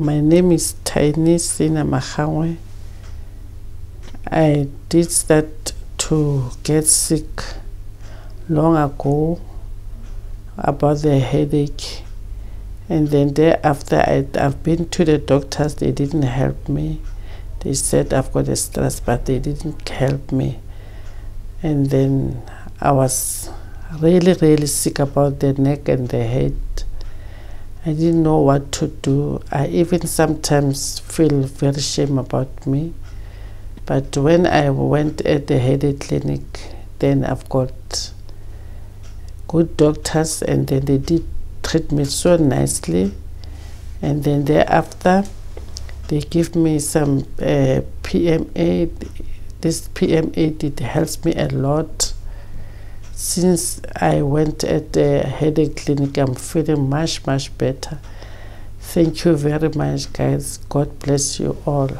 My name is Tiny Sina Mahangwe. I did start to get sick long ago about the headache. And then thereafter I, I've been to the doctors they didn't help me. They said I've got a stress but they didn't help me. And then I was really really sick about the neck and the head I didn't know what to do. I even sometimes feel very shame about me. But when I went at the headache clinic, then I've got good doctors and then they did treat me so nicely. And then thereafter, they give me some uh, PMA. This PMA did helps me a lot since I went at the headache clinic, I'm feeling much, much better. Thank you very much, guys. God bless you all.